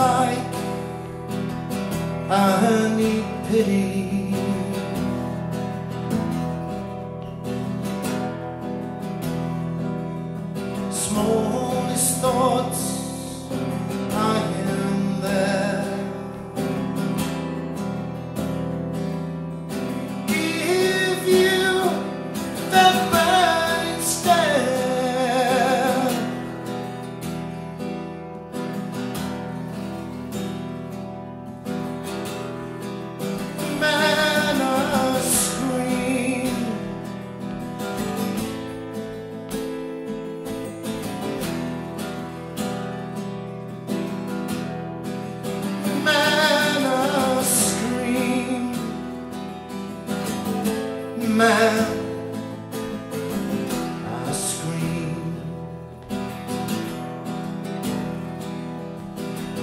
like I need pity Smallest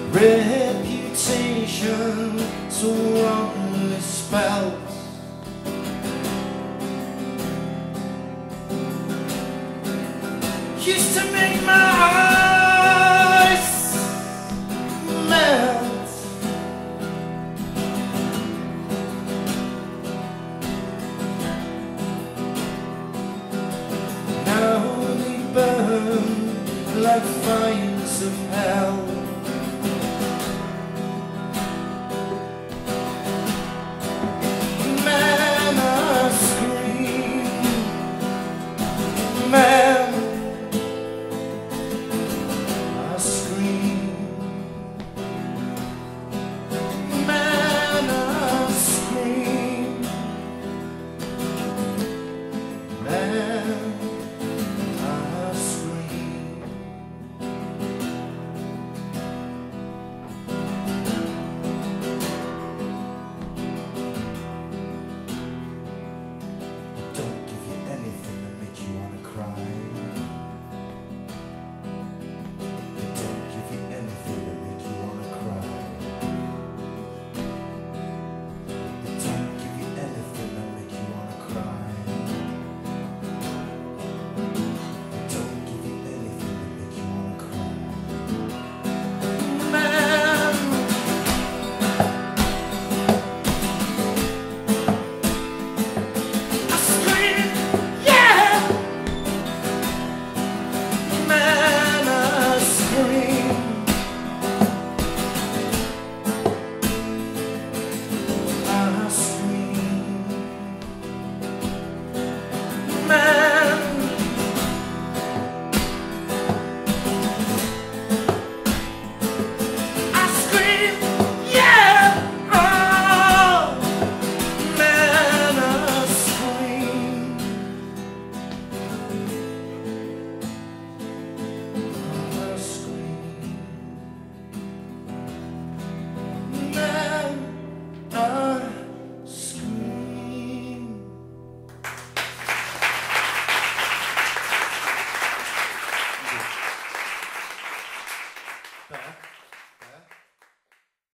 Reputation so wrongly spelled Used to make my eyes melt. Now they burn like fires of hell